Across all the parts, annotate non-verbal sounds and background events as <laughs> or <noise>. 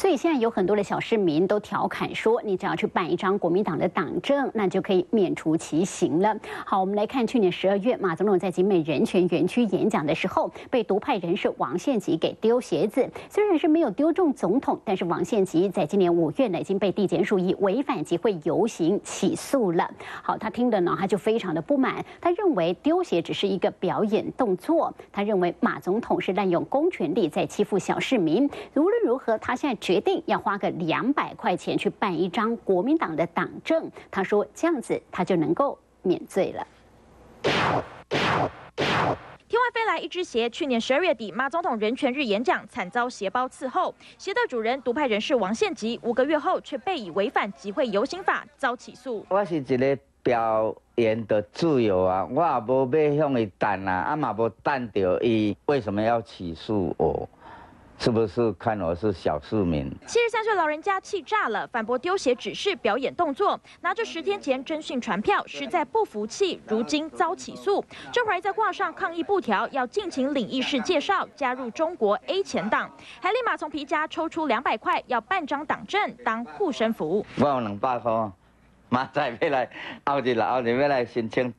所以现在有很多的小市民都调侃说，你只要去办一张国民党的党证，那就可以免除其刑了。好，我们来看去年十二月，马总统在集美人权园区演讲的时候，被独派人士王献吉给丢鞋子，虽然是没有丢中总统，但是王献吉在今年五月呢，已经被地检署以违反集会游行起诉了。好，他听的呢，他就非常的不满，他认为丢鞋只是一个表演动作，他认为马总统是滥用公权力在欺负小市民。无论如何，他现在决定要花个两百块钱去办一张国民党的党证。他说这样子他就能够免罪了。天外飞来一只鞋，去年十二月底，马总统人权日演讲惨遭鞋包伺候，鞋的主人独派人士王献吉，五个月后却被以违反集会游行法遭起诉。我是一个表演的自由啊，我也无要向伊谈啊，啊嘛无谈到伊为什么要起诉我？是不是看我是小市民？七十三岁老人家气炸了，反驳丢鞋只是表演动作，拿着十天前征信传票，实在不服气，如今遭起诉。这会儿在挂上抗议布条，要尽情领议事介绍加入中国 A 前党，还立马从皮夹抽出两百块，要办张党证当护身符。我有两百块，马仔要来，后日后日要来申请。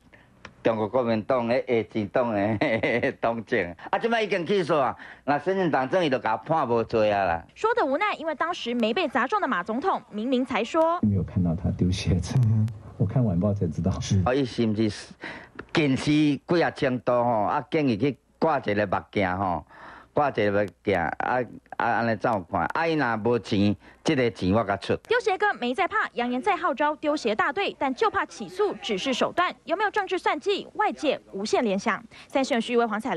中国国民党诶下钱党诶 <laughs> 党政，啊，即摆已经起诉啊，那深圳党政伊就甲判无罪啊啦。说的无奈，因为当时没被砸中的马总统，明明才说没有看到他丢鞋子，我看晚报才知道。是，啊，伊是毋是近视几啊千度吼，啊，建议去挂一个目镜吼。挂一个镜，啊啊安尼照看，啊伊若无钱，这个钱我甲出。丢鞋哥没在怕，扬言再号召丢鞋大队，但就怕起诉只是手段，有没有政治算计？外界无限联想。三选徐为黄彩。